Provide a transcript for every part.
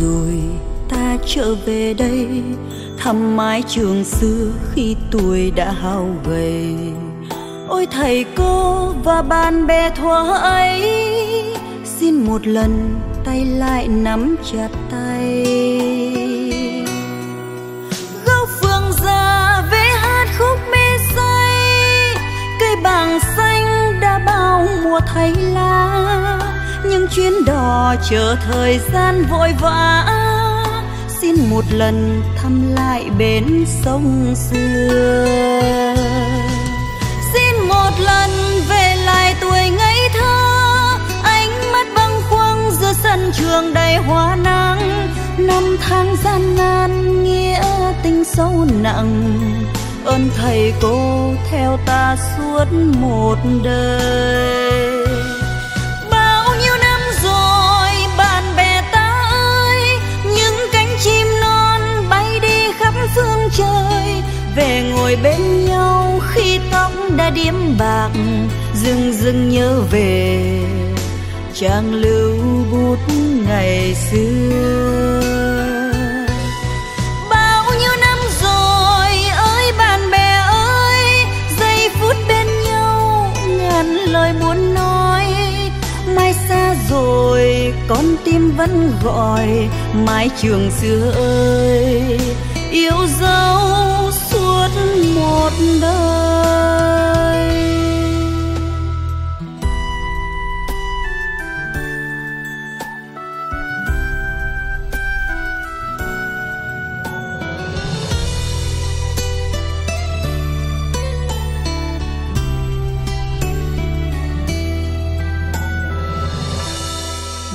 rồi ta trở về đây. Thăm mái trường xưa khi tuổi đã hao gầy. Ôi thầy cô và bạn bè thuở ấy, xin một lần tay lại nắm chặt tay. Góc phương già vẽ hát khúc mê say, cây bàng xanh đã bao mùa thay lá những chuyến đò chờ thời gian vội vã. Xin một lần thăm lại bến sông xưa. Xin một lần về lại tuổi ngây thơ. Ánh mắt băng khoăng giữa sân trường đầy hoa nắng. Năm tháng gian nan nghĩa tình sâu nặng. Ơn thầy cô theo ta suốt một đời. Về ngồi bên nhau. Khi tóc đã điếm bạc, dừng dừng nhớ về trang lưu bút ngày xưa. Bao nhiêu năm rồi, ơi bạn bè ơi, giây phút bên nhau, ngàn lời muốn nói. Mai xa rồi, con tim vẫn gọi mái trường xưa ơi, yêu dấu một đời.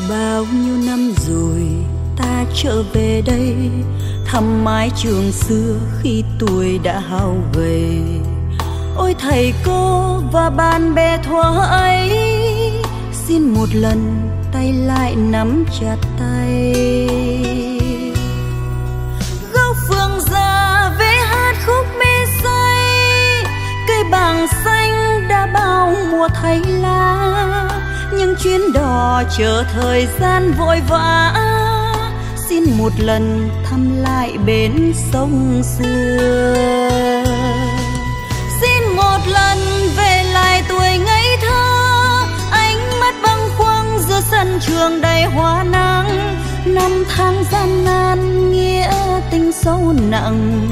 Bao nhiêu năm rồi ta trở về đây thăm mái trường xưa khi tuổi đã hao gầy ôi thầy cô và bạn bè thuở ấy, xin một lần tay lại nắm chặt tay. Góc phương già vẽ hát khúc mê say, cây bàng xanh đã bao mùa thay lá những chuyến đò chờ thời gian vội vã xin một lần thăm lại bến sông xưa xin một lần về lại tuổi ngây thơ, ánh mắt băng khoăn giữa sân trường đầy hoa nắng. Năm tháng gian nan nghĩa tình sâu nặng,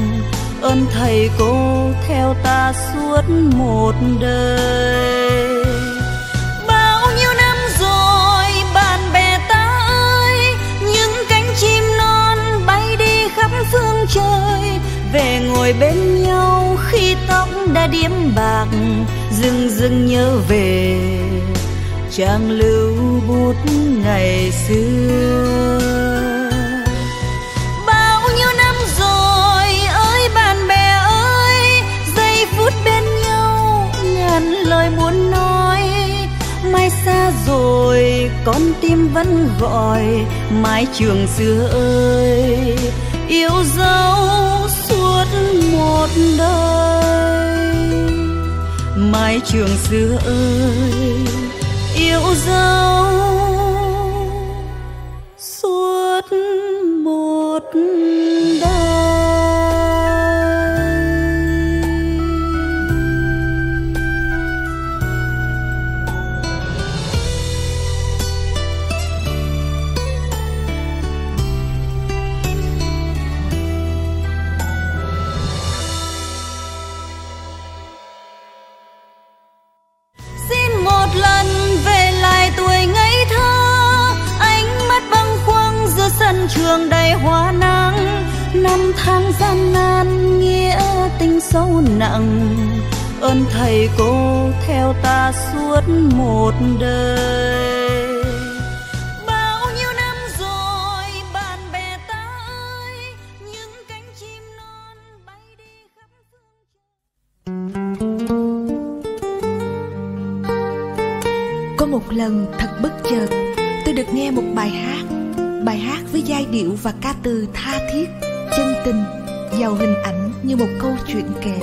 ơn thầy cô theo ta suốt một đời. Phương trời, về ngồi bên nhau khi tóc đã điếm bạc, dừng dừng nhớ về trang lưu bút ngày xưa. Bao nhiêu năm rồi, ơi bạn bè ơi, giây phút bên nhau, ngàn lời muốn nói. Mai xa rồi, con tim vẫn gọi, mái trường xưa ơi yêu dấu suốt một đời. Mái trường xưa ơi yêu dấu suốt một đời trường đầy hoa nắng, năm tháng gian nan nghĩa tình sâu nặng. Ơn thầy cô theo ta suốt một đời. Bao nhiêu năm rồi bạn bè ta ơi, những cánh chim non bay đi khắp phương Có một lần thật bất chợt, Tôi được nghe một bài hát điệu và ca từ tha thiết, Chân tình, Giàu hình ảnh như một câu chuyện kể.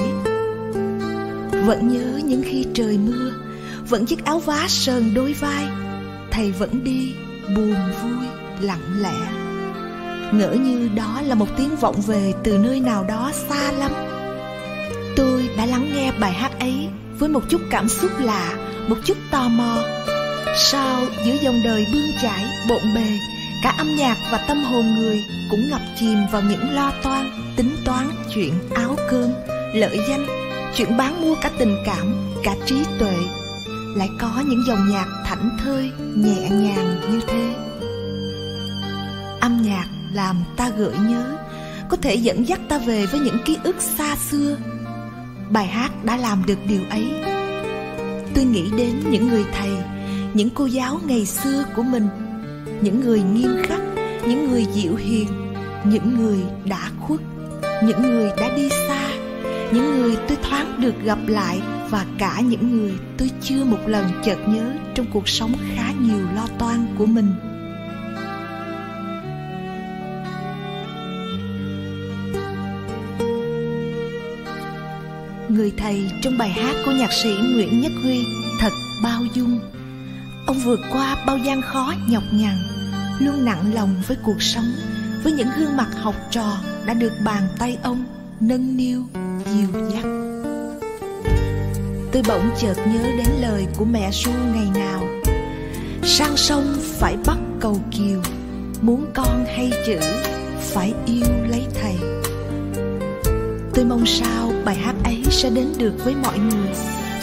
Vẫn nhớ những khi trời mưa, Vẫn chiếc áo vá sờn đôi vai, Thầy vẫn đi buồn vui, lặng lẽ. Ngỡ như đó là một tiếng vọng về từ nơi nào đó xa lắm. Tôi đã lắng nghe bài hát ấy với một chút cảm xúc lạ, một chút tò mò. Sao giữa dòng đời bươn chải bộn bề cả âm nhạc và tâm hồn người cũng ngập chìm vào những lo toan, tính toán chuyện áo cơm, lợi danh, chuyện bán mua cả tình cảm, cả trí tuệ. Lại có những dòng nhạc thảnh thơi, nhẹ nhàng như thế. Âm nhạc làm ta gợi nhớ, có thể dẫn dắt ta về với những ký ức xa xưa. Bài hát đã làm được điều ấy. Tôi nghĩ đến những người thầy, những cô giáo ngày xưa của mình những người nghiêm khắc, những người dịu hiền, những người đã khuất, những người đã đi xa, những người tôi thoáng được gặp lại và cả những người tôi chưa một lần chợt nhớ trong cuộc sống khá nhiều lo toan của mình. Người thầy trong bài hát của nhạc sĩ nguyễn nhất huy, thật bao dung ông vượt qua bao gian khó, nhọc nhằn, luôn nặng lòng với cuộc sống, với những gương mặt học trò đã được bàn tay ông nâng niu, dìu dắt. Tôi bỗng chợt nhớ đến lời của mẹ ru ngày nào. Sang sông phải bắt cầu kiều, muốn con hay chữ phải yêu lấy thầy. Tôi mong sao bài hát ấy sẽ đến được với mọi người,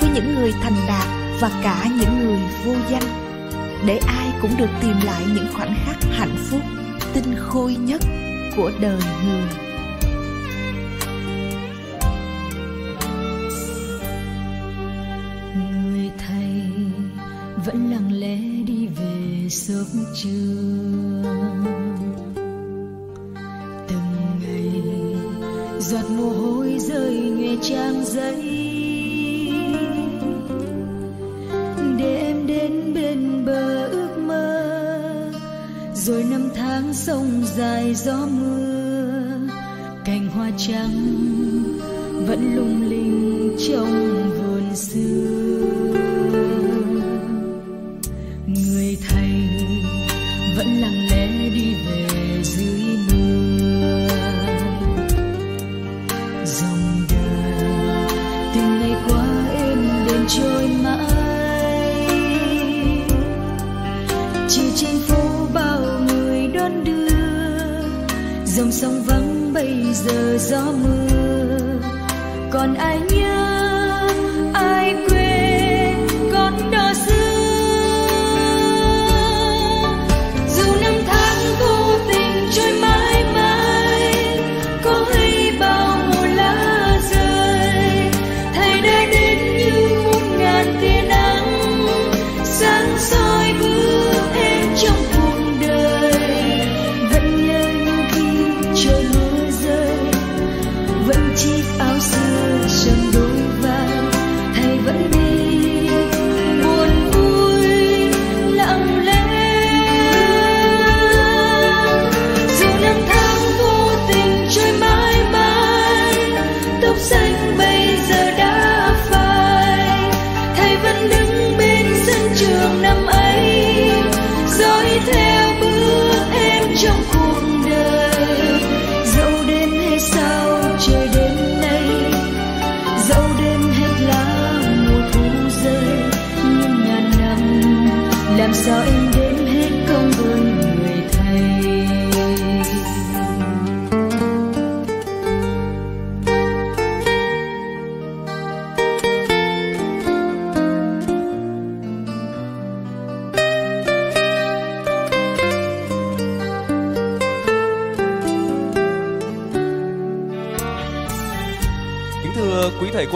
với những người thành đạt và cả những người vô danh, để ai cũng được tìm lại những khoảnh khắc hạnh phúc, tinh khôi nhất của đời người.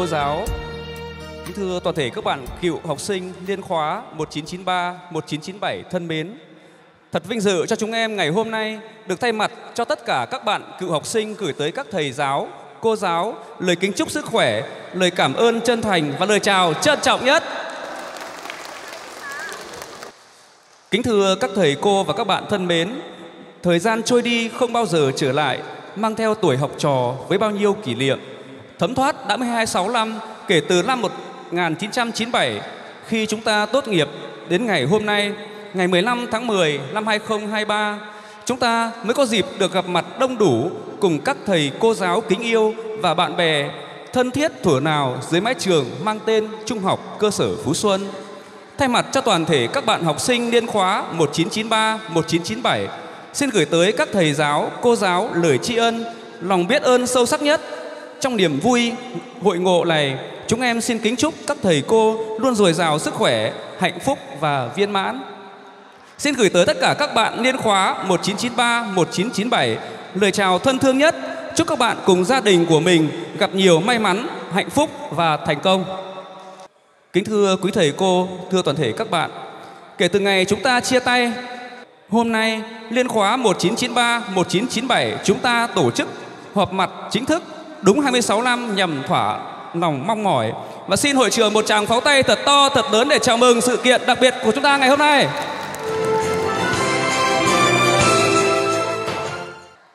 Cô giáo, kính thưa toàn thể các bạn cựu học sinh liên khóa 1993, 1997 thân mến. Thật vinh dự cho chúng em ngày hôm nay được thay mặt cho tất cả các bạn cựu học sinh gửi tới các thầy giáo, cô giáo lời kính chúc sức khỏe, lời cảm ơn chân thành và lời chào trân trọng nhất. Kính thưa các thầy cô và các bạn thân mến, thời gian trôi đi không bao giờ trở lại, mang theo tuổi học trò với bao nhiêu kỷ niệm. Thấm thoát đã 26 năm kể từ năm 1997 khi chúng ta tốt nghiệp đến ngày hôm nay, ngày 15 tháng 10 năm 2023, chúng ta mới có dịp được gặp mặt đông đủ cùng các thầy cô giáo kính yêu và bạn bè thân thiết thuở nào dưới mái trường mang tên Trung học cơ sở Phú Xuân. Thay mặt cho toàn thể các bạn học sinh liên khóa 1993, 1997, xin gửi tới các thầy giáo, cô giáo lời tri ân, lòng biết ơn sâu sắc nhất. Trong niềm vui hội ngộ này, chúng em xin kính chúc các thầy cô luôn dồi dào sức khỏe, hạnh phúc và viên mãn. Xin gửi tới tất cả các bạn liên khóa 1993, 1997 lời chào thân thương nhất. Chúc các bạn cùng gia đình của mình gặp nhiều may mắn, hạnh phúc và thành công. Kính thưa quý thầy cô, thưa toàn thể các bạn, kể từ ngày chúng ta chia tay, hôm nay liên khóa 1993 1997 chúng ta tổ chức họp mặt chính thức đúng 26 năm nhằm thỏa lòng mong mỏi và xin hội trường một tràng pháo tay thật to thật lớn để chào mừng sự kiện đặc biệt của chúng ta ngày hôm nay.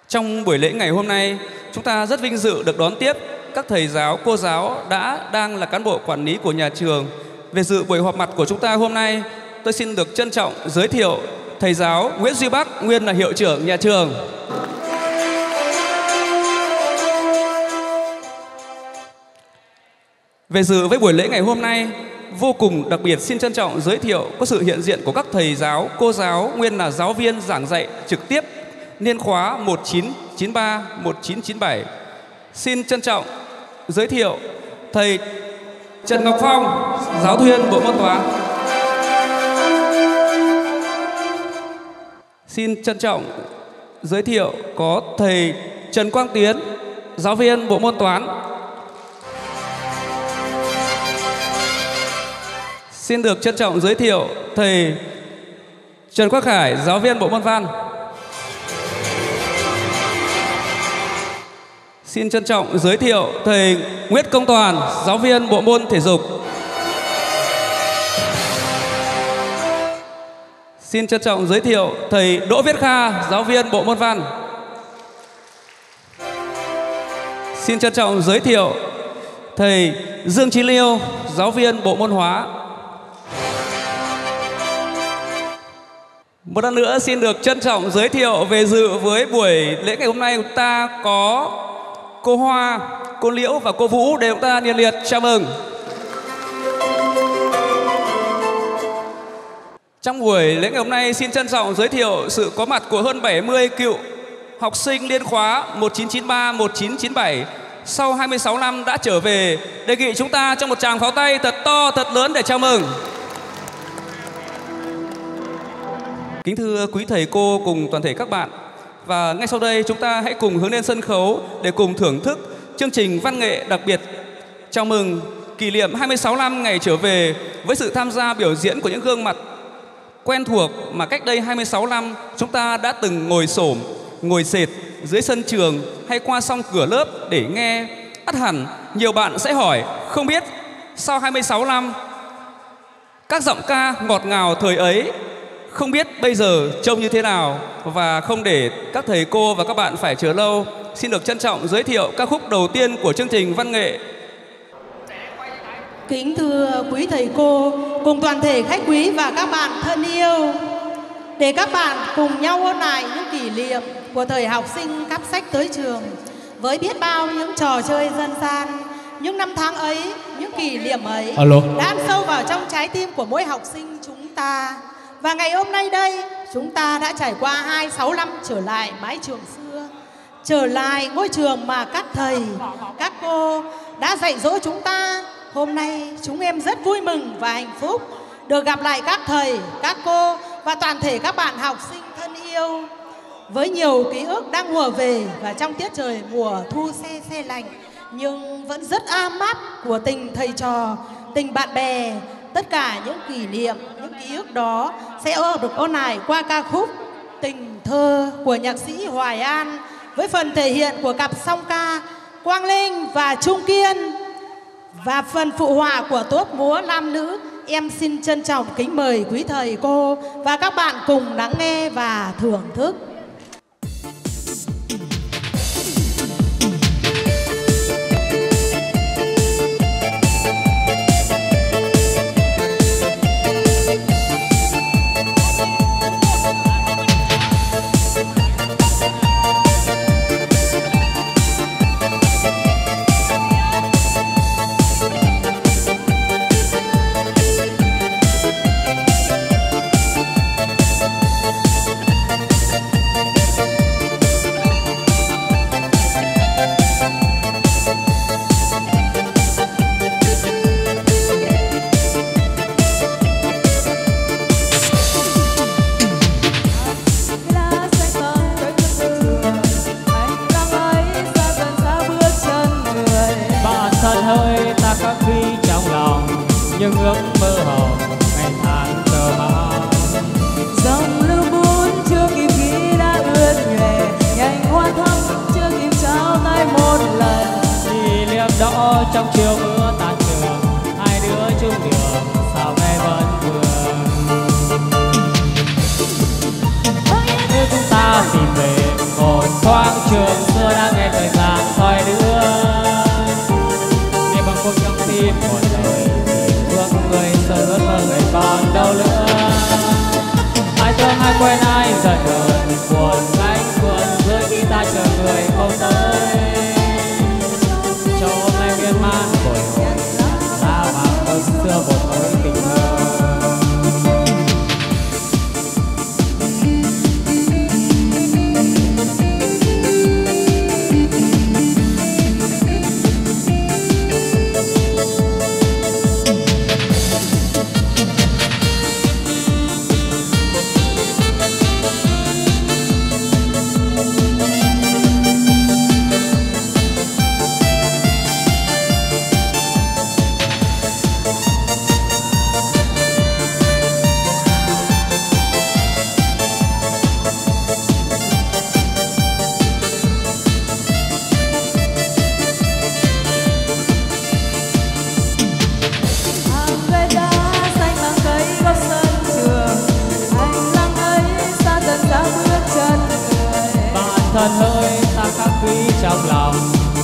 Trong buổi lễ ngày hôm nay, chúng ta rất vinh dự được đón tiếp các thầy giáo, cô giáo đã đang là cán bộ quản lý của nhà trường. Về dự buổi họp mặt của chúng ta hôm nay, tôi xin được trân trọng giới thiệu thầy giáo Nguyễn Duy Bắc, nguyên là hiệu trưởng nhà trường. Về dự với buổi lễ ngày hôm nay, vô cùng đặc biệt xin trân trọng giới thiệu có sự hiện diện của các thầy giáo, cô giáo, nguyên là giáo viên giảng dạy trực tiếp niên khóa 1993 1997. Xin trân trọng giới thiệu thầy Trần Ngọc Phong, giáo thuyên Bộ môn toán. Xin trân trọng giới thiệu có thầy Trần Quang Tiến, giáo viên Bộ môn toán. Xin được trân trọng giới thiệu thầy Trần Quốc Khải, giáo viên Bộ môn văn. Xin trân trọng giới thiệu thầy Nguyễn Công Toàn, giáo viên bộ môn thể dục. Xin trân trọng giới thiệu thầy Đỗ Viết Kha, giáo viên bộ môn văn. Xin trân trọng giới thiệu thầy Dương Chí Liêu, giáo viên bộ môn hóa. Một lần nữa xin được trân trọng giới thiệu về dự với buổi lễ ngày hôm nay chúng ta có cô Hoa, cô Liễu và cô Vũ để chúng ta nhiệt liệt chào mừng. Trong buổi lễ ngày hôm nay xin trân trọng giới thiệu sự có mặt của hơn 70 cựu học sinh liên khóa 1993 1997 sau 26 năm đã trở về. Đề nghị chúng ta trong một tràng pháo tay thật to thật lớn để chào mừng. Kính thưa quý thầy cô cùng toàn thể các bạn, và ngay sau đây chúng ta hãy cùng hướng lên sân khấu để cùng thưởng thức chương trình văn nghệ đặc biệt chào mừng kỷ niệm 26 năm ngày trở về với sự tham gia biểu diễn của những gương mặt quen thuộc mà cách đây 26 năm chúng ta đã từng ngồi xổm, ngồi sệt dưới sân trường hay qua song cửa lớp để nghe. ắt hẳn nhiều bạn sẽ hỏi không biết sau 26 năm các giọng ca ngọt ngào thời ấy không biết bây giờ trông như thế nào và không để các thầy cô và các bạn phải chờ lâu, xin được trân trọng giới thiệu ca khúc đầu tiên của chương trình văn nghệ. Kính thưa quý thầy cô, cùng toàn thể khách quý và các bạn thân yêu, để các bạn cùng nhau ôn lại những kỷ niệm của thời học sinh cắp sách tới trường với biết bao những trò chơi dân gian những năm tháng ấy những kỷ niệm ấy Alo. đã ăn sâu vào trong trái tim của mỗi học sinh chúng ta và ngày hôm nay đây, chúng ta đã trải qua hai sáu năm trở lại mái trường xưa. Trở lại ngôi trường mà các thầy, các cô đã dạy dỗ chúng ta. Hôm nay chúng em rất vui mừng và hạnh phúc được gặp lại các thầy, các cô và toàn thể các bạn học sinh thân yêu. Với nhiều ký ức đang mùa về và trong tiết trời mùa thu xe xe lạnh, nhưng vẫn rất am mắt của tình thầy trò, tình bạn bè tất cả những kỷ niệm, những ký ức đó sẽ được ôn lại qua ca khúc tình thơ của nhạc sĩ hoài an với phần thể hiện của cặp song ca quang linh và trung kiên và phần phụ họa của tốt múa nam nữ. Em xin trân trọng kính mời quý thầy cô và các bạn cùng lắng nghe và thưởng thức.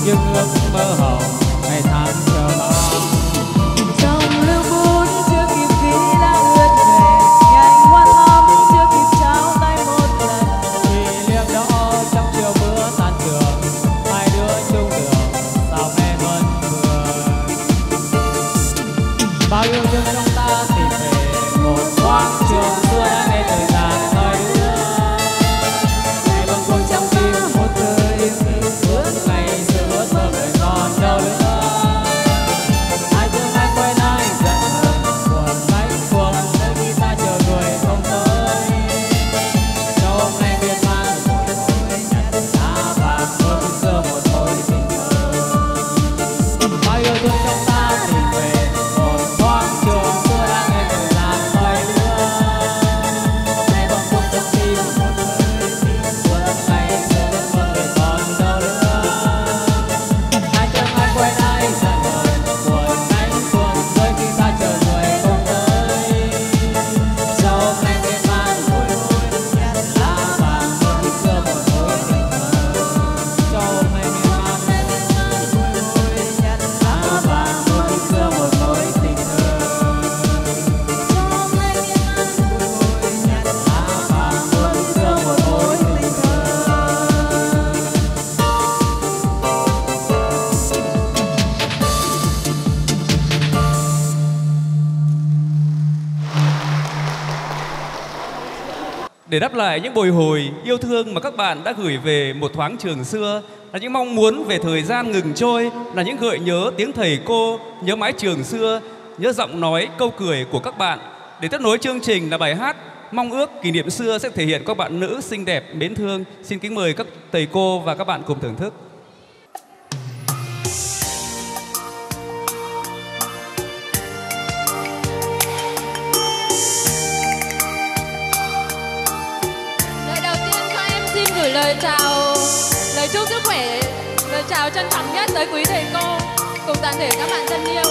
Những để đáp lại những bồi hồi, yêu thương mà các bạn đã gửi về một thoáng trường xưa, là những mong muốn về thời gian ngừng trôi, là những gợi nhớ tiếng thầy cô, nhớ mái trường xưa, nhớ giọng nói, câu cười của các bạn. Để tiếp nối chương trình là bài hát mong ước kỷ niệm xưa sẽ thể hiện các bạn nữ xinh đẹp, mến thương. Xin kính mời các thầy cô và các bạn cùng thưởng thức. lời chào trân trọng nhất tới quý thầy cô, cùng toàn thể các bạn thân yêu.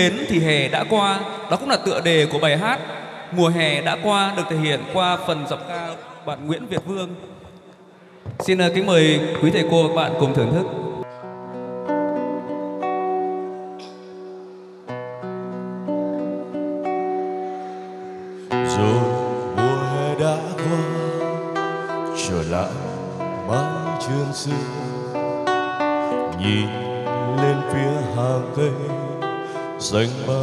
Đến thì hè đã qua, đó cũng là tựa đề của bài hát Mùa hè đã qua được thể hiện qua phần giọng ca bạn Nguyễn Việt Vương. Xin ờ, kính mời quý thầy cô và các bạn cùng thưởng thức. Xanh mơ.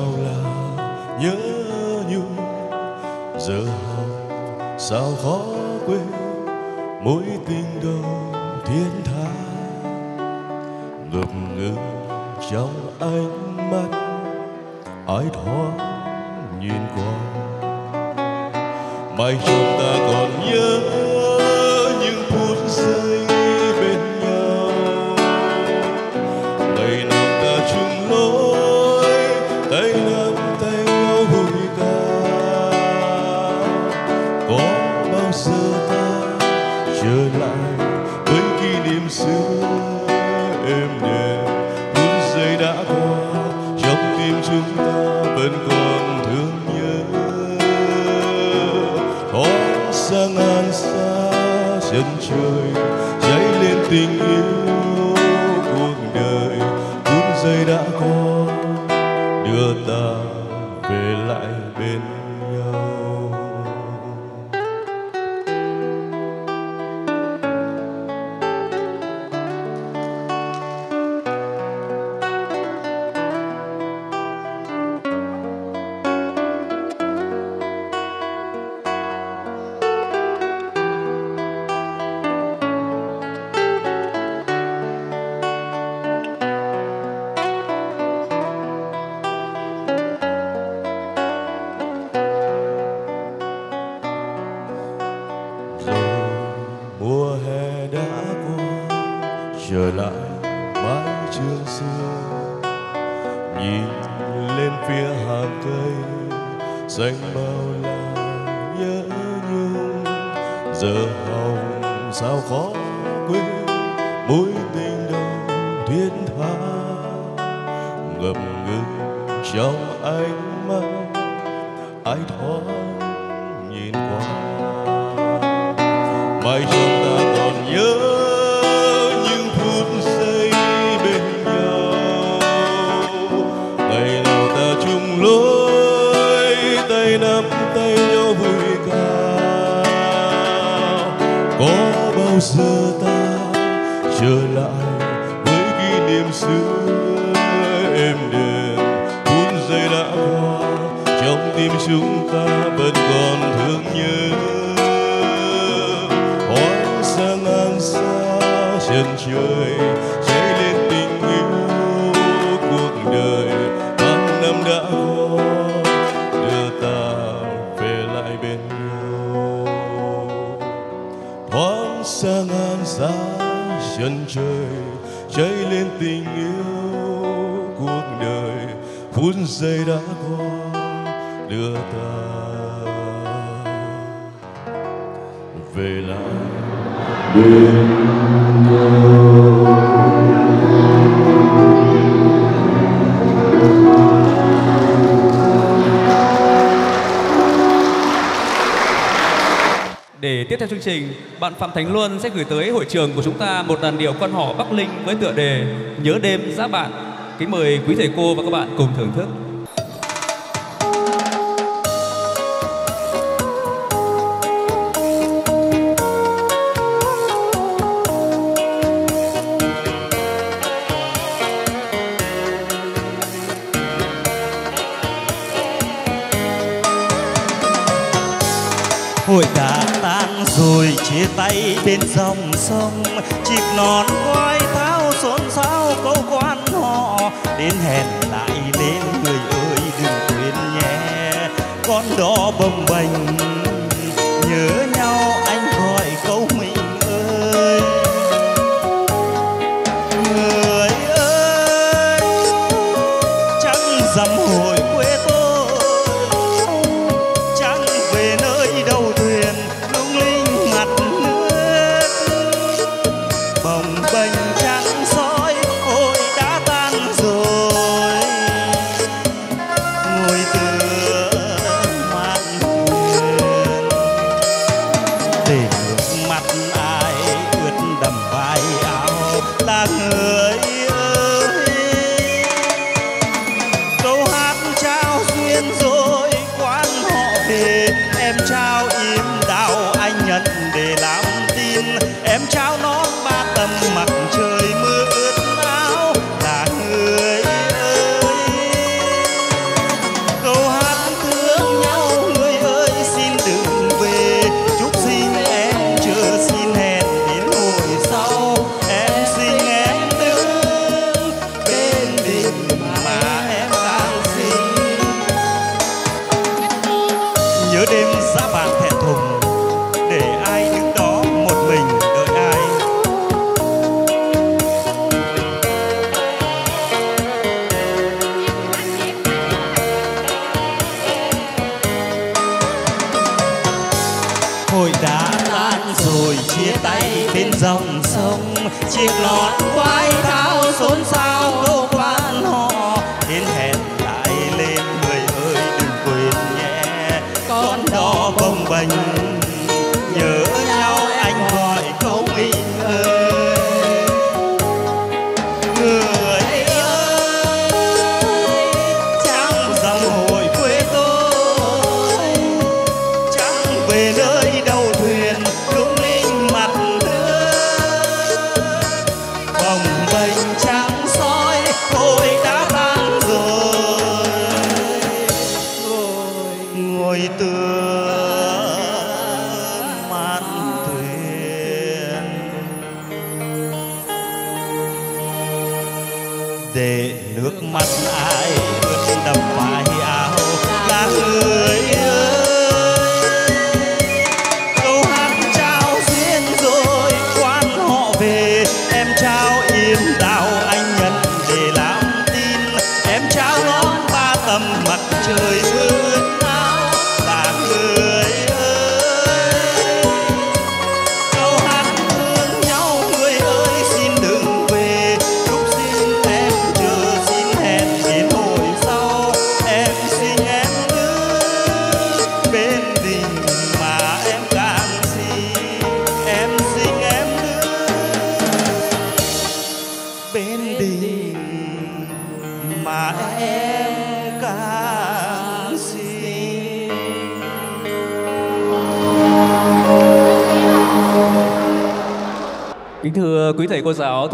Người đã qua đưa ta về lại bên chân trời, cháy lên tình yêu cuộc đời. Phút giây đã qua đưa ta về lại bên nhau. Tiếp theo chương trình, bạn Phạm Thánh Luân sẽ gửi tới hội trường của chúng ta một làn điệu quan họ Bắc Linh với tựa đề Nhớ đêm giá bạn. Kính mời quý thầy cô và các bạn cùng thưởng thức. Bên dòng sông Chiếc non quay thao xôn xao câu quan họ. Đến hẹn lại đến người ơi, đừng quên nhé, Con đỏ bồng bềnh, nhớ nhé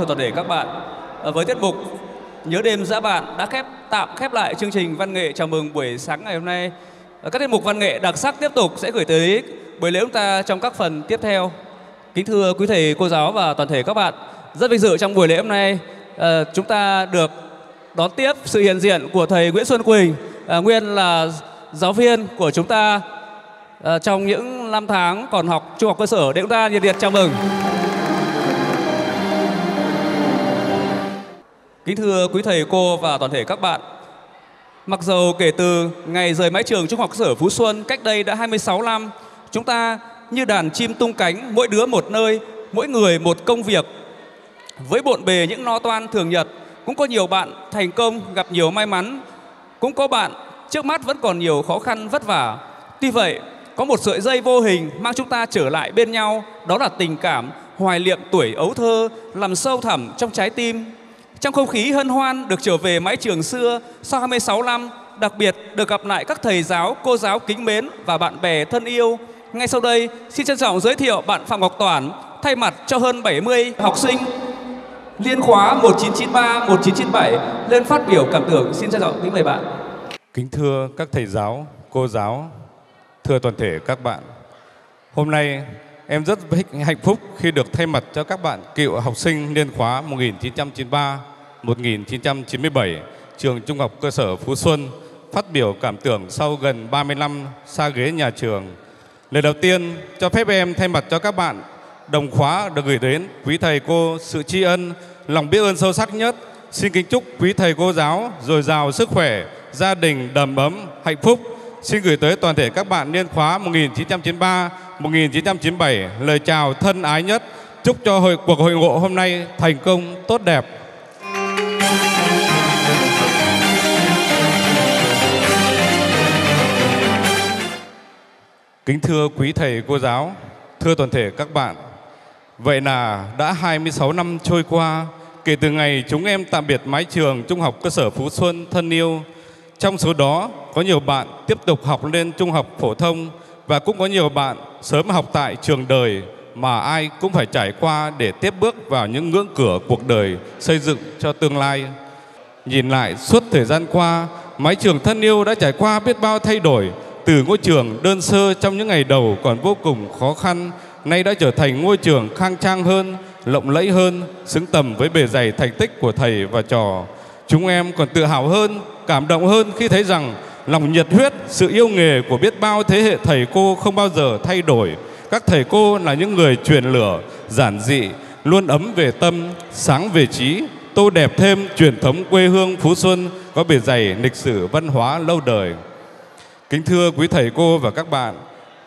thầy toàn thể các bạn, à, với tiết mục Nhớ đêm dã bạn đã khép tạm khép lại chương trình văn nghệ chào mừng buổi sáng ngày hôm nay. À, Các tiết mục văn nghệ đặc sắc tiếp tục sẽ gửi tới buổi lễ chúng ta trong các phần tiếp theo. Kính thưa quý thầy cô giáo và toàn thể các bạn, rất vinh dự trong buổi lễ hôm nay à, chúng ta được đón tiếp sự hiện diện của thầy Nguyễn Xuân Quỳnh, à, nguyên là giáo viên của chúng ta à, trong những năm tháng còn học trung học cơ sở để chúng ta nhiệt liệt chào mừng. Kính thưa quý thầy cô và toàn thể các bạn, mặc dù kể từ ngày rời mái trường Trung học cơ sở Phú Xuân cách đây đã 26 năm, chúng ta như đàn chim tung cánh, mỗi đứa một nơi, mỗi người một công việc. Với bộn bề những lo toan thường nhật, cũng có nhiều bạn thành công, gặp nhiều may mắn, cũng có bạn trước mắt vẫn còn nhiều khó khăn vất vả. Tuy vậy, có một sợi dây vô hình mang chúng ta trở lại bên nhau, đó là tình cảm, hoài niệm tuổi ấu thơ, làm sâu thẳm trong trái tim. Trong không khí hân hoan được trở về mái trường xưa sau 26 năm, đặc biệt được gặp lại các thầy giáo, cô giáo kính mến và bạn bè thân yêu. Ngay sau đây, xin trân trọng giới thiệu bạn Phạm Ngọc Toản thay mặt cho hơn 70 học sinh liên khóa 1993, 1997 lên phát biểu cảm tưởng. Xin trân trọng kính mời bạn. Kính thưa các thầy giáo, cô giáo, thưa toàn thể các bạn. Hôm nay em rất hạnh phúc khi được thay mặt cho các bạn cựu học sinh liên khóa 1993, 1997 trường Trung học cơ sở Phú Xuân phát biểu cảm tưởng sau gần 30 năm xa ghế nhà trường. Lời đầu tiên, cho phép em thay mặt cho các bạn đồng khóa được gửi đến quý thầy cô sự tri ân, lòng biết ơn sâu sắc nhất. Xin kính chúc quý thầy cô giáo dồi dào sức khỏe, gia đình đầm ấm, hạnh phúc. Xin gửi tới toàn thể các bạn niên khóa 1993, 1997 lời chào thân ái nhất. Chúc cho hội cuộc hội ngộ hôm nay thành công tốt đẹp. Kính thưa quý thầy cô giáo, thưa toàn thể các bạn. Vậy là đã 26 năm trôi qua, kể từ ngày chúng em tạm biệt mái trường Trung học cơ sở Phú Xuân thân yêu. Trong số đó có nhiều bạn tiếp tục học lên trung học phổ thông và cũng có nhiều bạn sớm học tại trường đời mà ai cũng phải trải qua để tiếp bước vào những ngưỡng cửa cuộc đời xây dựng cho tương lai. Nhìn lại suốt thời gian qua, mái trường thân yêu đã trải qua biết bao thay đổi từ ngôi trường đơn sơ trong những ngày đầu còn vô cùng khó khăn, nay đã trở thành ngôi trường khang trang hơn, lộng lẫy hơn, xứng tầm với bề dày thành tích của thầy và trò. Chúng em còn tự hào hơn, cảm động hơn khi thấy rằng lòng nhiệt huyết, sự yêu nghề của biết bao thế hệ thầy cô không bao giờ thay đổi. Các thầy cô là những người truyền lửa, giản dị, luôn ấm về tâm, sáng về trí, tô đẹp thêm truyền thống quê hương Phú Xuân có bề dày lịch sử văn hóa lâu đời. Kính thưa quý thầy cô và các bạn,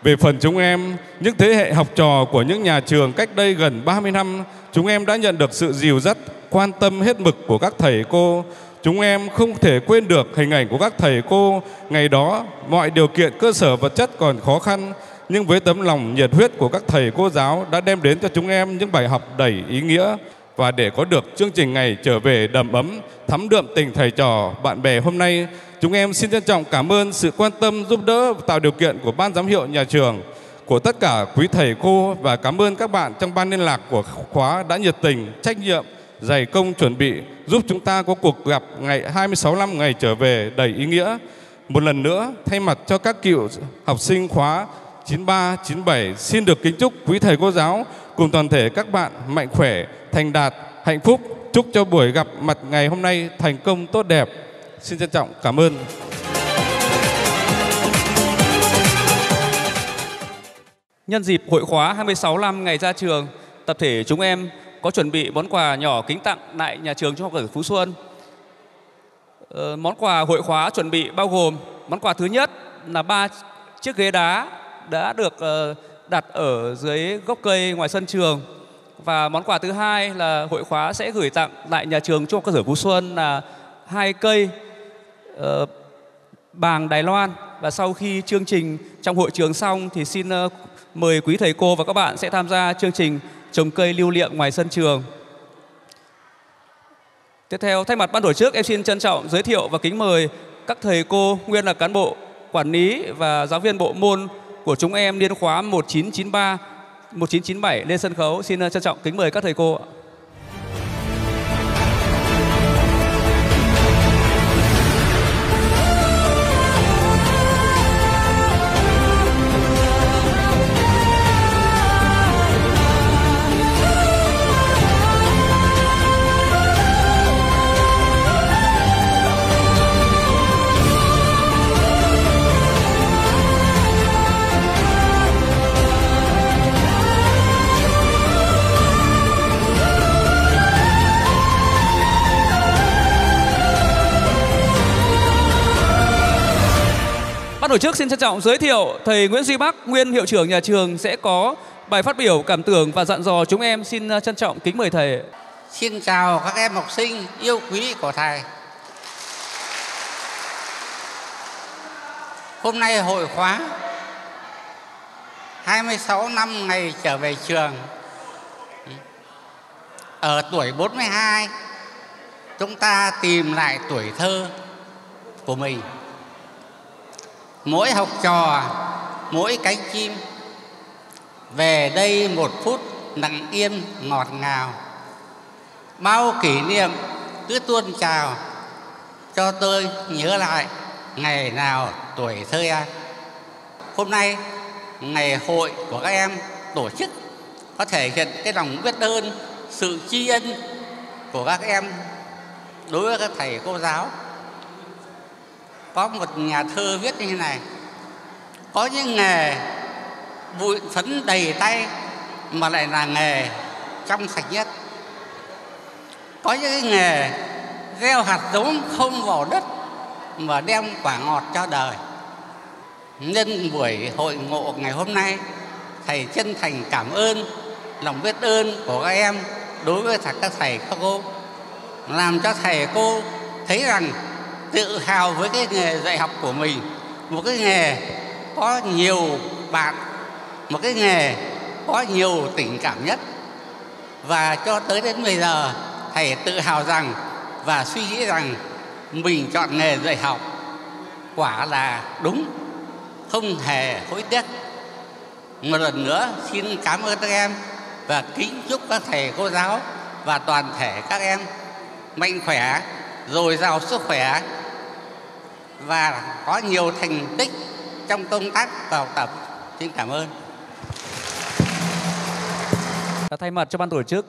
về phần chúng em, những thế hệ học trò của những nhà trường cách đây gần 30 năm, chúng em đã nhận được sự dìu dắt, quan tâm hết mực của các thầy cô. Chúng em không thể quên được hình ảnh của các thầy cô ngày đó, mọi điều kiện cơ sở vật chất còn khó khăn, nhưng với tấm lòng nhiệt huyết của các thầy cô giáo đã đem đến cho chúng em những bài học đầy ý nghĩa và để có được chương trình ngày trở về đầm ấm, thắm đượm tình thầy trò, bạn bè hôm nay, chúng em xin trân trọng cảm ơn sự quan tâm giúp đỡ tạo điều kiện của ban giám hiệu nhà trường, của tất cả quý thầy cô và cảm ơn các bạn trong ban liên lạc của khóa đã nhiệt tình, trách nhiệm, dày công chuẩn bị giúp chúng ta có cuộc gặp ngày 26 năm ngày trở về đầy ý nghĩa. Một lần nữa, thay mặt cho các cựu học sinh khóa 93, 97 xin được kính chúc quý thầy cô giáo cùng toàn thể các bạn mạnh khỏe, thành đạt, hạnh phúc. Chúc cho buổi gặp mặt ngày hôm nay thành công tốt đẹp. Xin trân trọng cảm ơn. Nhân dịp hội khóa 26 năm ngày ra trường, tập thể chúng em có chuẩn bị món quà nhỏ kính tặng lại nhà trường Trung học cơ sở Phú Xuân. Ờ, món quà hội khóa chuẩn bị bao gồm món quà thứ nhất là ba chiếc ghế đá đã được ờ, đặt ở dưới gốc cây ngoài sân trường và món quà thứ hai là hội khóa sẽ gửi tặng lại nhà trường Trung học cơ sở Phú Xuân là hai cây uh, bàng Đài Loan và sau khi chương trình trong hội trường xong thì xin uh, mời quý thầy cô và các bạn sẽ tham gia chương trình trồng cây lưu niệm ngoài sân trường. Tiếp theo, thay mặt ban tổ chức, em xin trân trọng giới thiệu và kính mời các thầy cô nguyên là cán bộ quản lý và giáo viên bộ môn của chúng em niên khóa 1993 1997 lên sân khấu. Xin ờ, trân trọng kính mời các thầy cô ạ. Ban tổ chức xin trân trọng giới thiệu thầy Nguyễn Duy Bắc, nguyên hiệu trưởng nhà trường sẽ có bài phát biểu cảm tưởng và dặn dò chúng em xin à, trân trọng kính mời thầy. Xin chào các em học sinh yêu quý của thầy. Hôm nay hội khóa 26 năm ngày trở về trường. Ở tuổi 42 chúng ta tìm lại tuổi thơ của mình mỗi học trò, mỗi cánh chim, về đây một phút lặng yên ngọt ngào. Bao kỷ niệm cứ tuôn trào, cho tôi nhớ lại ngày nào tuổi thơ em. Hôm nay ngày hội của các em tổ chức có thể hiện cái lòng biết ơn, sự tri ân của các em đối với các thầy cô giáo có một nhà thơ viết như thế này. Có những nghề bụi phấn đầy tay mà lại là nghề trong sạch nhất. Có những nghề gieo hạt giống không vào đất mà đem quả ngọt cho đời. Nhân buổi hội ngộ ngày hôm nay, thầy chân thành cảm ơn, lòng biết ơn của các em đối với các thầy các cô. Làm cho thầy cô thấy rằng tự hào với cái nghề dạy học của mình. Một cái nghề có nhiều bạn, một cái nghề có nhiều tình cảm nhất. Và cho tới đến bây giờ, thầy tự hào rằng và suy nghĩ rằng mình chọn nghề dạy học quả là đúng, không hề hối tiếc. Một lần nữa, xin cảm ơn các em và kính chúc các thầy, cô giáo và toàn thể các em mạnh khỏe, dồi dào sức khỏe và có nhiều thành tích trong công tác và học tập xin cảm ơn thay mặt cho ban tổ chức,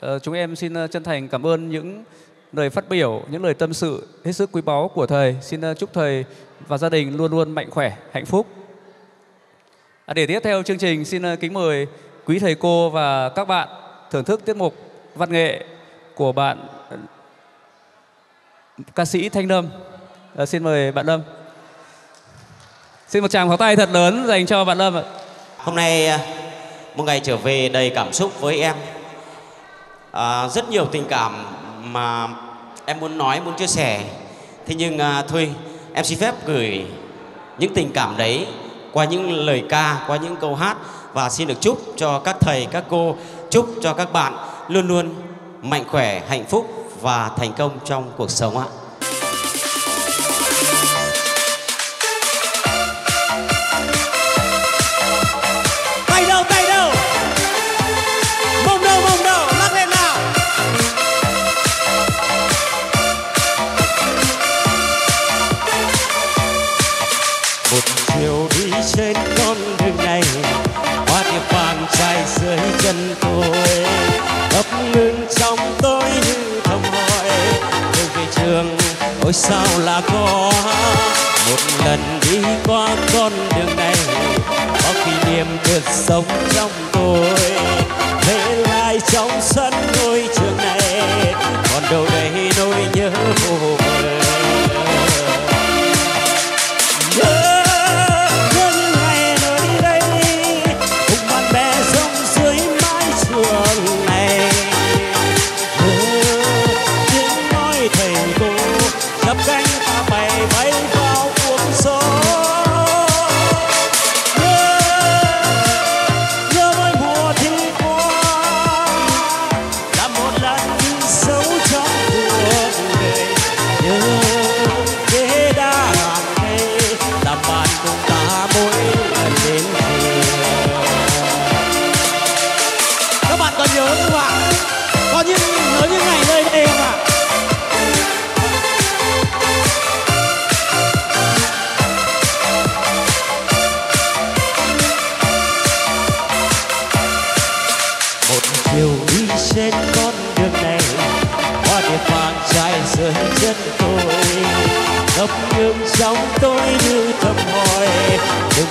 ờ, chúng em xin ờ, chân thành cảm ơn những lời phát biểu, những lời tâm sự hết sức quý báu của thầy. Xin ờ, chúc thầy và gia đình luôn luôn mạnh khỏe, hạnh phúc. À, để tiếp theo chương trình, xin kính mời quý thầy cô và các bạn thưởng thức tiết mục văn nghệ của bạn ca sĩ Thanh Lâm. À, xin mời bạn Lâm. Xin một tràng pháo tay thật lớn dành cho bạn Lâm ạ. Hôm nay ờ, một ngày trở về đầy cảm xúc với em. À, rất nhiều tình cảm mà em muốn nói, muốn chia sẻ. Thế nhưng à, thôi, em xin phép gửi những tình cảm đấy qua những lời ca, qua những câu hát và xin được chúc cho các thầy, các cô, chúc cho các bạn luôn luôn mạnh khỏe, hạnh phúc và thành công trong cuộc sống ạ. Dưới chân ngập ngừng trong tôi như thầm hỏi đường về trường, ôi sao là có một lần đi qua con đường này, có kỷ niệm được sống trong tôi. Về lại trong sân ngôi trường này, còn đâu đây nỗi nhớ vô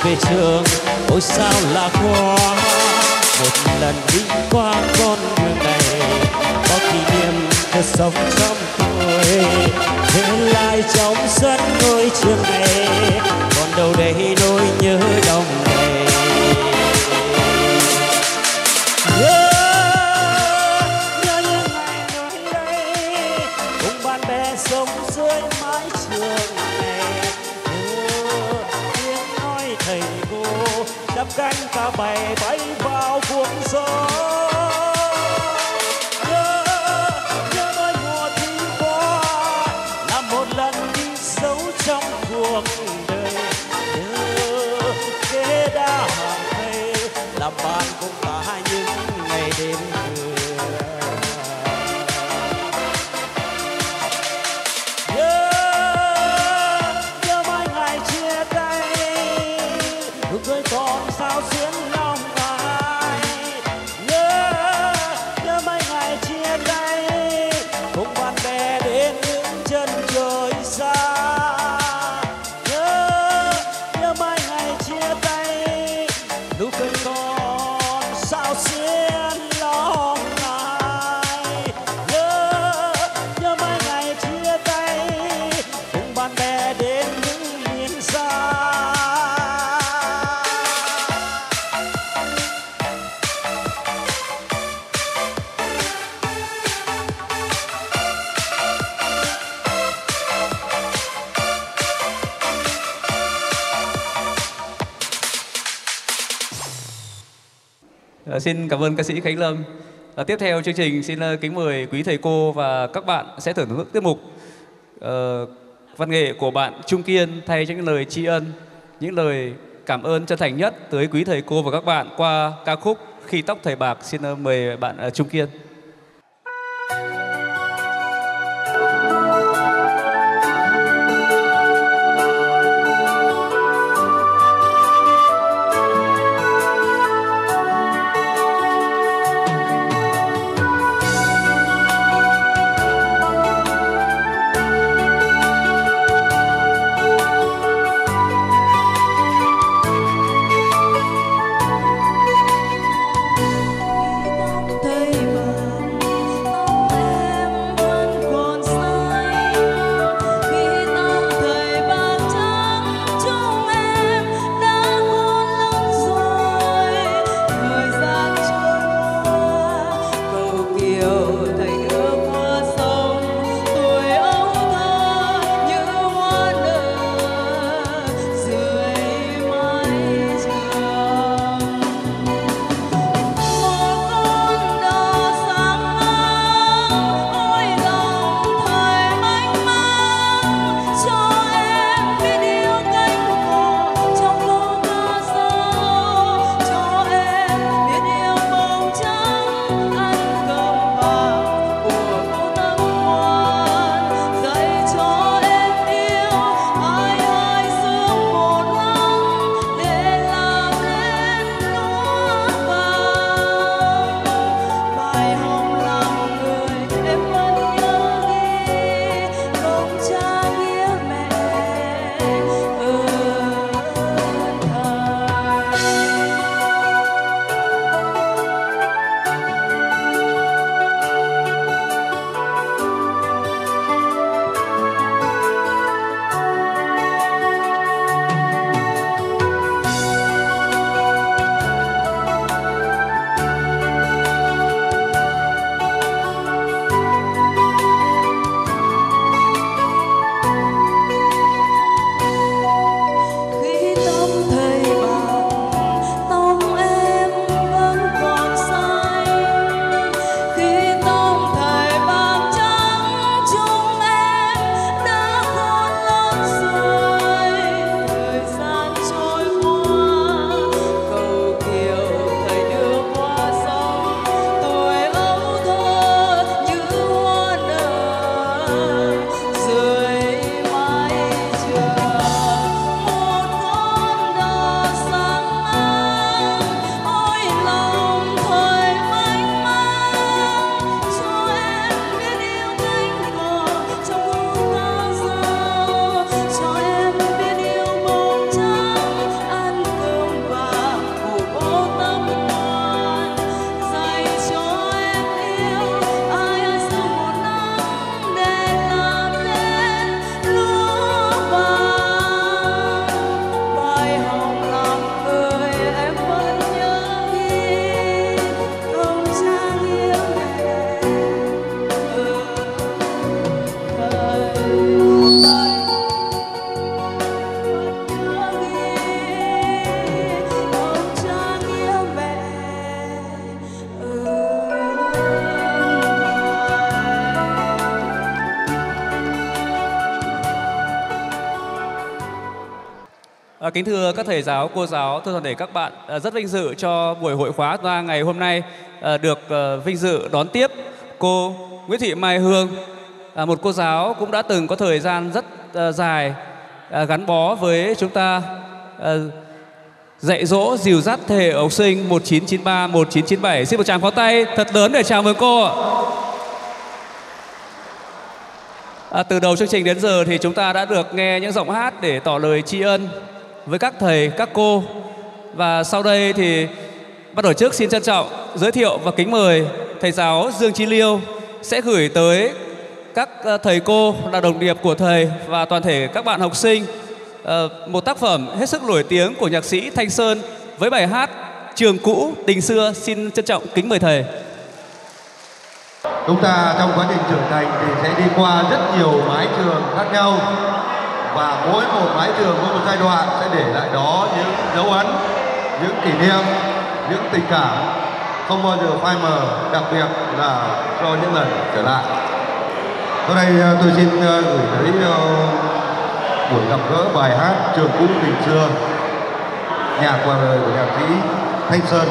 về trường ôi, sao là quá một lần đi qua con đường này, có kỷ niệm thật sống trong tôi thế lại trong sân ngôi trường này, còn đâu đây nỗi nhớ đồng. Cánh ta bay xin cảm ơn ca sĩ Khánh Lâm. À, tiếp theo chương trình xin ờ, kính mời quý thầy cô và các bạn sẽ thưởng thức tiết mục uh, văn nghệ của bạn Trung Kiên thay cho những lời tri ân, những lời cảm ơn chân thành nhất tới quý thầy cô và các bạn qua ca khúc Khi tóc thầy bạc. Xin ờ, mời bạn Trung Kiên. À, kính thưa các thầy giáo, cô giáo, thưa toàn thể các bạn, à, rất vinh dự cho buổi hội khóa ta ngày hôm nay à, được à, vinh dự đón tiếp cô Nguyễn Thị Mai Hương, à, một cô giáo cũng đã từng có thời gian rất à, dài à, gắn bó với chúng ta à, dạy dỗ dìu dắt thế hệ học sinh 1993 1997. Xin một tràng pháo tay thật lớn để chào mừng cô ạ. À, từ đầu chương trình đến giờ thì chúng ta đã được nghe những giọng hát để tỏ lời tri ân với các thầy, các cô. Và sau đây thì ban tổ chức xin trân trọng giới thiệu và kính mời thầy giáo Dương Chí Liêu sẽ gửi tới các ờ, thầy cô là đồng nghiệp của thầy và toàn thể các bạn học sinh ờ, một tác phẩm hết sức nổi tiếng của nhạc sĩ Thanh Sơn với bài hát Trường cũ tình xưa xin trân trọng kính mời thầy. Chúng ta trong quá trình trưởng thành thì sẽ đi qua rất nhiều mái trường khác nhau và mỗi một mái trường mỗi một giai đoạn sẽ để lại đó những dấu ấn, những kỷ niệm, những tình cảm không bao giờ phai mờ đặc biệt là cho những lần trở lại. Sau đây à, tôi xin à, gửi tới à, buổi gặp gỡ bài hát trường cũ tình xưa nhạc qua đời của nhạc sĩ thanh sơn.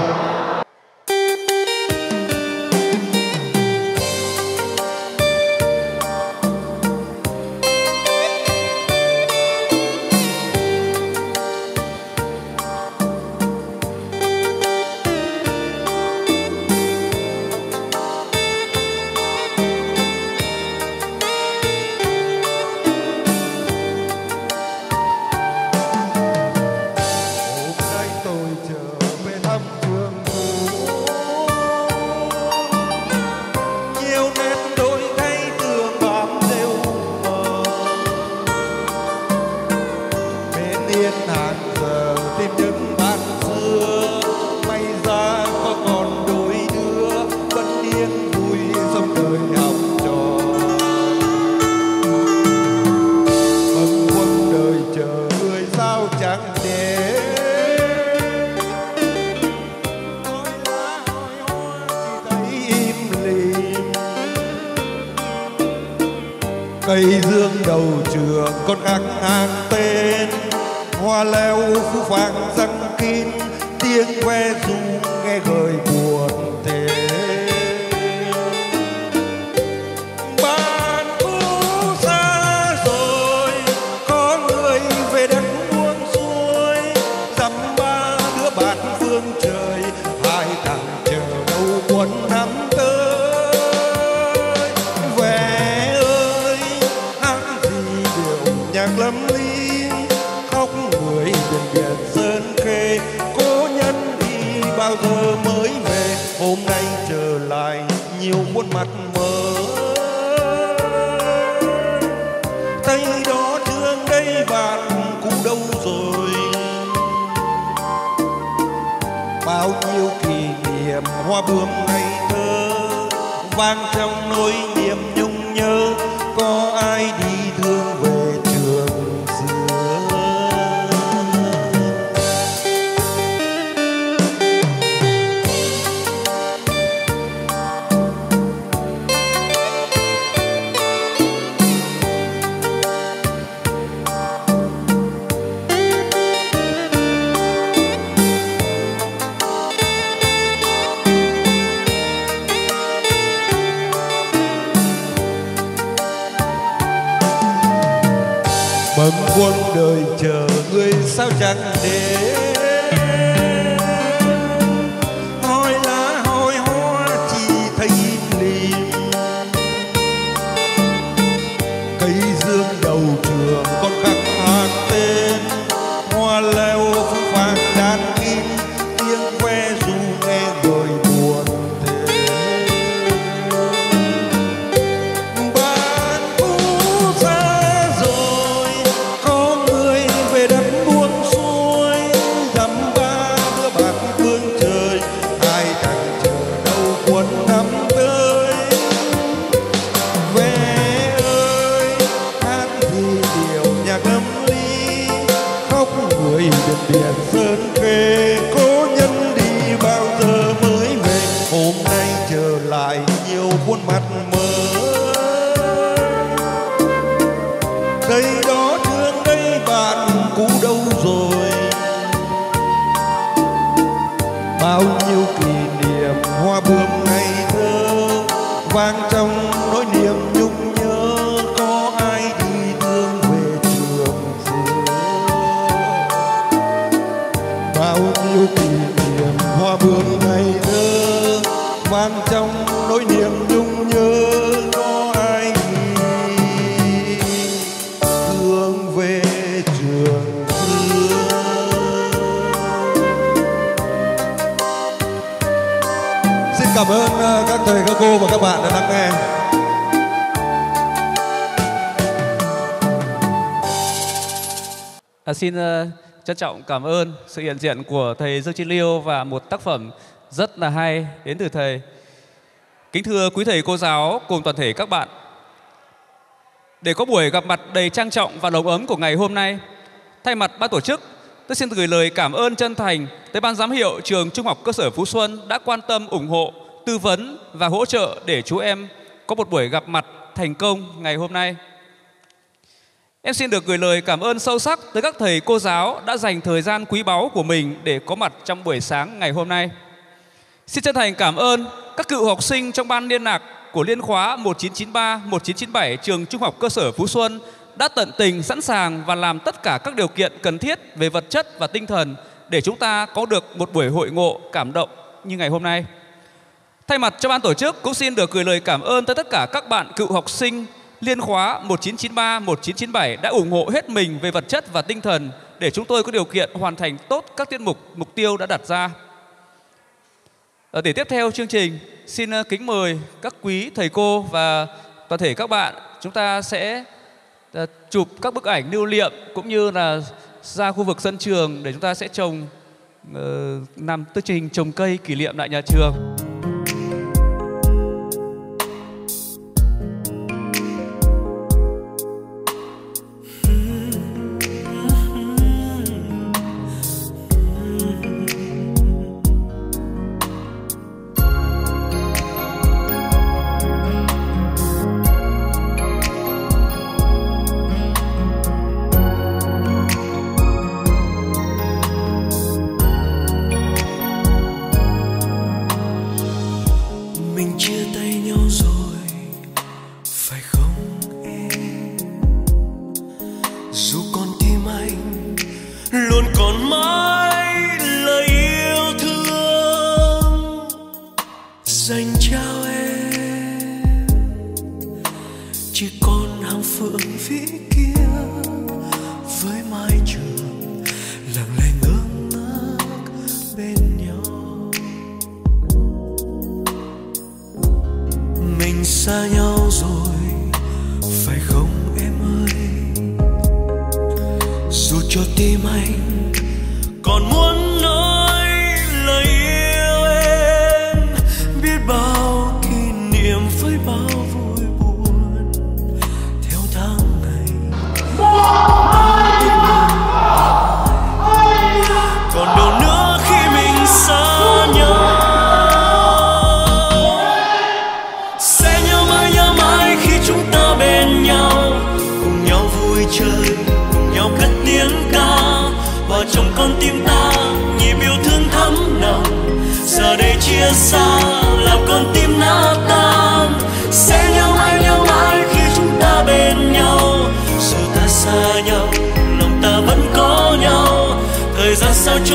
Hôm nay trở lại nhiều khuôn mặt mới tay đó thương đây bạn cũng đâu rồi? Bao nhiêu kỷ niệm hoa bướm ngày thơ vang trong nỗi xin ờ, trân trọng cảm ơn sự hiện diện của thầy Dương Chi Liêu và một tác phẩm rất là hay đến từ thầy. Kính thưa quý thầy cô giáo cùng toàn thể các bạn. Để có buổi gặp mặt đầy trang trọng và nồng ấm của ngày hôm nay, thay mặt ban tổ chức, tôi xin gửi lời cảm ơn chân thành tới ban giám hiệu trường Trung học cơ sở Phú Xuân đã quan tâm ủng hộ, tư vấn và hỗ trợ để chú em có một buổi gặp mặt thành công ngày hôm nay. Em xin được gửi lời cảm ơn sâu sắc tới các thầy cô giáo đã dành thời gian quý báu của mình để có mặt trong buổi sáng ngày hôm nay. Xin chân thành cảm ơn các cựu học sinh trong ban liên lạc của liên khóa 1993 1997 trường Trung học cơ sở Phú Xuân đã tận tình, sẵn sàng và làm tất cả các điều kiện cần thiết về vật chất và tinh thần để chúng ta có được một buổi hội ngộ cảm động như ngày hôm nay. Thay mặt cho ban tổ chức, cũng xin được gửi lời cảm ơn tới tất cả các bạn cựu học sinh liên khóa 1993 1997 đã ủng hộ hết mình về vật chất và tinh thần để chúng tôi có điều kiện hoàn thành tốt các tiết mục mục tiêu đã đặt ra. Ở để tiếp theo chương trình, xin ờ, kính mời các quý thầy cô và toàn thể các bạn chúng ta sẽ ờ, chụp các bức ảnh lưu niệm cũng như là ra khu vực sân trường để chúng ta sẽ trồng uh, làm chương trình trồng cây kỷ niệm tại nhà trường.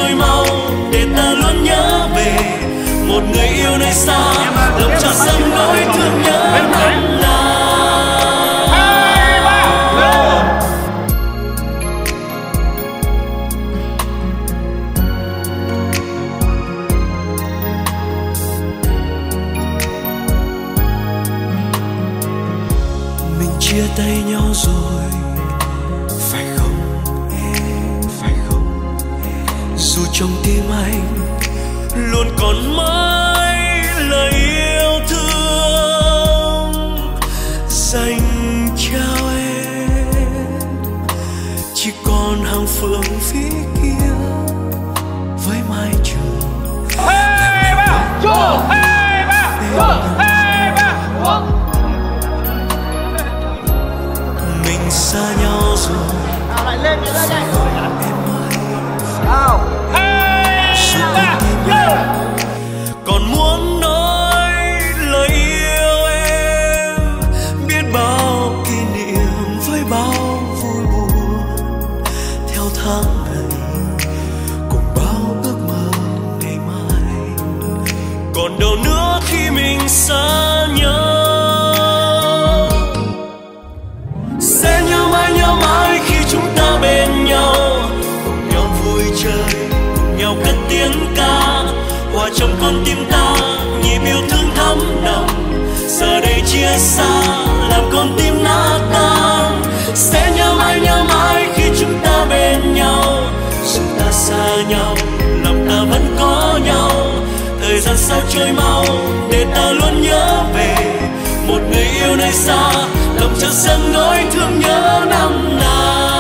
Trôi mau để ta luôn nhớ về một người yêu nơi xa lòng cho dâng nỗi thương nhớ năm khi mình xa nhau. Sẽ nhớ mãi nhớ mãi khi chúng ta bên nhau. Cùng nhau vui chơi, cùng nhau cất tiếng ca. Hòa trong con tim ta, nhịp yêu thương thắm nồng. Giờ đây chia xa. Sao trôi mau để ta luôn nhớ về một người yêu nơi xa, lòng chợt dâng nỗi thương nhớ năm nào.